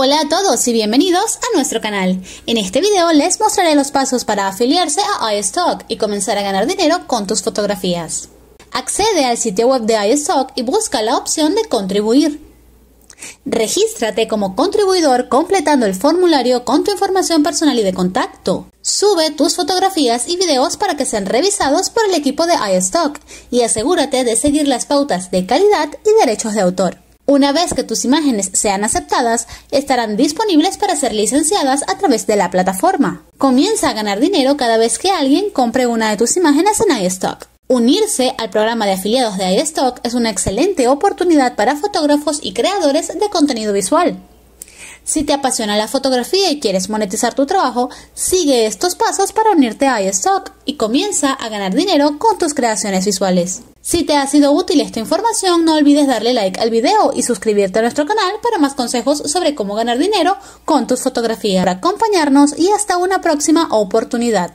Hola a todos y bienvenidos a nuestro canal. En este video les mostraré los pasos para afiliarse a iStock y comenzar a ganar dinero con tus fotografías. Accede al sitio web de iStock y busca la opción de contribuir. Regístrate como contribuidor completando el formulario con tu información personal y de contacto. Sube tus fotografías y videos para que sean revisados por el equipo de iStock y asegúrate de seguir las pautas de calidad y derechos de autor. Una vez que tus imágenes sean aceptadas, estarán disponibles para ser licenciadas a través de la plataforma. Comienza a ganar dinero cada vez que alguien compre una de tus imágenes en iStock. Unirse al programa de afiliados de iStock es una excelente oportunidad para fotógrafos y creadores de contenido visual. Si te apasiona la fotografía y quieres monetizar tu trabajo, sigue estos pasos para unirte a iStock y comienza a ganar dinero con tus creaciones visuales. Si te ha sido útil esta información, no olvides darle like al video y suscribirte a nuestro canal para más consejos sobre cómo ganar dinero con tus fotografías. Para acompañarnos y hasta una próxima oportunidad.